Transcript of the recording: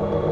you